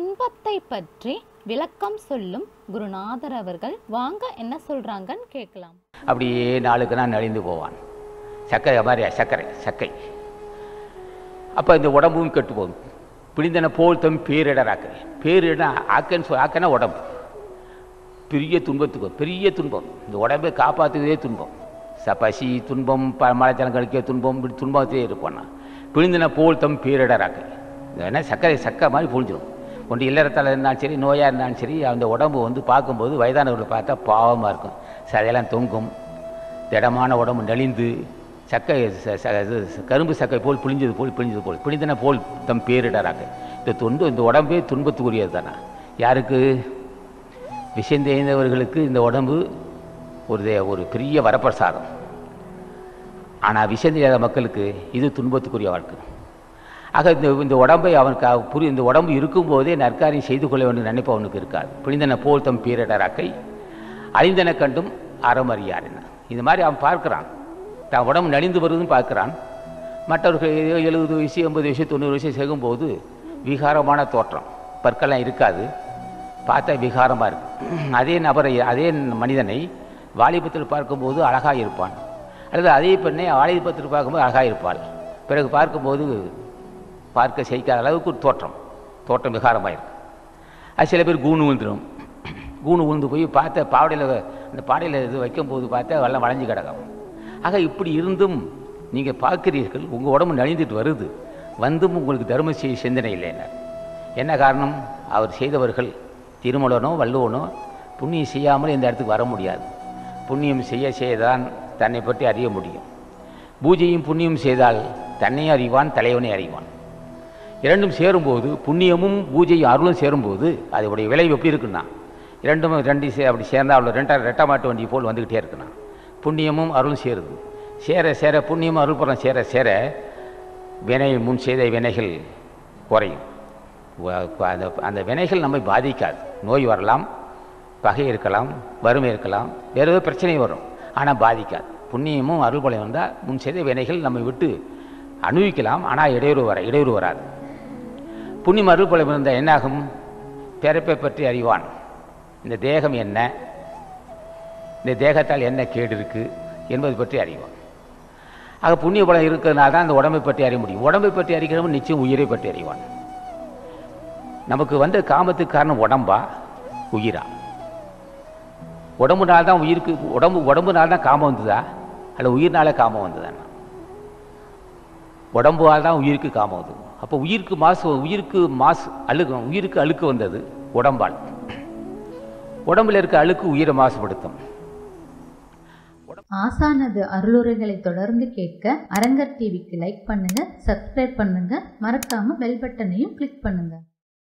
துன்பத்தை பற்றி விளக்கம் சொல்லும் குருநாதர் அவர்கள் வாங்க என்ன சொல்றாங்கன்னு கேட்கலாம். அப்படியே நாளுக்கு நாள் நலிந்து போவான். சர்க்கரை மாதிரி சர்க்கரை சர்க்கை அப்போ இந்த உடம்பும் கெட்டு போகும். பிடிந்தன போல் தம் பேரிடராக்கு பேரிட ஆக்கன்னு சொல் ஆக்கன்னா உடம்பு. பெரிய துன்பத்துக்கு பெரிய துன்பம். இந்த உடம்பை காப்பாற்றுவதே துன்பம். ச பசி துன்பம் ப மலைச்சலம் கழிக்க துன்பம் இப்படி துன்பத்தே இருப்பான்? பிழிந்தன போல் தம் பேரிடராக்கு என்ன சர்க்கரை சக்கரை மாதிரி புழிஞ்சிடும் கொண்டு இல்லறத்தால் இருந்தாலும் சரி நோயாக இருந்தாலும் சரி அந்த உடம்பு வந்து பார்க்கும்போது வயதானவர்களை பார்த்தா பாவமாக இருக்கும். சதையெல்லாம் தொங்கும். திடமான உடம்பு நெளிந்து சக்கை ச- ச- இது கரும்பு சக்கை போல் பிழிஞ்சது போல் பிழிஞ்சது போல் பிழிந்தன போல் தம் பேரிடறாங்க இந்த தொண்டு இந்த உடம்பே துன்பத்துக்குரியது தானே? யாருக்கு? விஷயம் தெரிந்தவர்களுக்கு இந்த உடம்பு ஒரு தே- ஒரு பெரிய வரப்பிரசாதம். ஆனால் விஷயம் தெரியாத மக்களுக்கு இது துன்பத்துக்குரிய வாழ்க்கை. ஆக இந்த இந்த உடம்பை அவனுக்கு புரி இந்த உடம்பு இருக்கும்போதே நற்காரியம் செய்து கொள்ள வேண்டும் நினைப்பு அவனுக்கு இருக்காது. பிழிந்தன போல் தம் பீரடராக்கை அறிந்தன கண்டும் அறமறியாரின இது மாதிரி அவன் பார்க்கிறான். தான் உடம்பு நலிந்து வருதுன்னு பார்க்கிறான். மற்றவர்கள் ஏதோ எழுபது வயசு எண்பது வயசு தொண்ணூறு வயசு செய்யும்போது விகாரமான தோற்றம். பற்கள்லாம் இருக்காது. பார்த்தா விகாரமாக இருக்கு. அதே நபரை அதே மனிதனை வாலிபத்தில் பார்க்கும்போது அழகாக இருப்பான். அல்லது அதே பெண்ணை வாலிபத்தில் பார்க்கும்போது அழகாக இருப்பாள். பிறகு பார்க்கும்போது பார்க்க சகிக்காத அளவுக்கு ஒரு தோற்றம். தோற்றம் விகாரமாயிருக்கு. அது சில பேர் கூணு விழுந்துடும் கூணு விழுந்து போய் பார்த்த பாவடையில் அந்த பாடையில் இது வைக்கும்போது பார்த்தா எல்லாம் வளைஞ்சு கிடக்கும். ஆக இப்படி இருந்தும் நீங்கள் பார்க்கிறீர்கள் உங்கள் உடம்பு நலிந்துட்டு வருது. வந்தும் உங்களுக்கு தர்ம செய்ய சிந்தனை இல்லைன்னார் என்ன? காரணம்? அவர் செய்தவர்கள் திருமலனோ வள்ளுவனோ புண்ணியம் செய்யாமல் இந்த இடத்துக்கு வர முடியாது. புண்ணியம் செய்ய செய்யதான் தன்னை பற்றி அறிய முடியும். பூஜையும் புண்ணியம் செய்தால் தன்னையும் அறிவான் தலைவனை அறிவான். இரண்டும் சேரும்போது புண்ணியமும் பூஜையும் அருளும் சேரும்போது அதோடைய விளைவு எப்படி இருக்குன்னா இரண்டும் ரெண்டு சே அப்படி சேர்ந்தா அவ்வளோ ரெண்டாயிரம் ரெட்டை மாட்டு வண்டி போல் வந்துக்கிட்டே இருக்குண்ணா புண்ணியமும் அருளும் சேருது. சேர சேர புண்ணியமும் அருள் புறம் சேர சேர வினை முன் செய்த வினைகள் குறையும். அந்த அந்த வினைகள் நம்மை பாதிக்காது. நோய் வரலாம் பகை இருக்கலாம் வறுமை இருக்கலாம் வேறு ஏதோ பிரச்சனை வரும் ஆனால் பாதிக்காது. புண்ணியமும் அருள்பலம் வந்தால் முன் செய்த வினைகள் நம்மை விட்டு அனுபவிக்கலாம் ஆனால் இடையூறு வர இடையூறு வராது. புண்ணியம் அருள்பலம் இருந்தால் என்னாகும்? பிறப்பை பற்றி அறிவான். இந்த தேகம் என்ன? இந்த தேகத்தால் என்ன கேடு இருக்குது என்பது பற்றி அறிவான். ஆக புண்ணிய பலம் இருக்கிறதுனால தான் அந்த உடம்பை பற்றி அறிய முடியும். உடம்பை பற்றி அறிகிறவன் நிச்சயம் உயிரை பற்றி அறிவான். நமக்கு வந்த காமத்துக்கு காரணம் உடம்பா? உயிரா? உடம்புனால தான் உயிருக்கு உடம்பு உடம்புனால தான் காமம் வந்ததா? அல்ல உயிர்னால காமம் வந்ததா உடம்பால் தான் உயிருக்கு காமம் வந்தது. அப்போ உயிருக்கு மாசு உயிருக்கு மாசு அழுகு உயிருக்கு அழுக்கு வந்தது உடம்பால். உடம்புல இருக்க அழுக்கு உயிரை மாசுபடுத்தும். ஆசானது அருளுரைகளை தொடர்ந்து கேட்க அரங்கர் டிவிக்கு லைக் பண்ணுங்க சப்ஸ்கிரைப் பண்ணுங்க. மறக்காம பெல் பட்டனையும் கிளிக் பண்ணுங்க.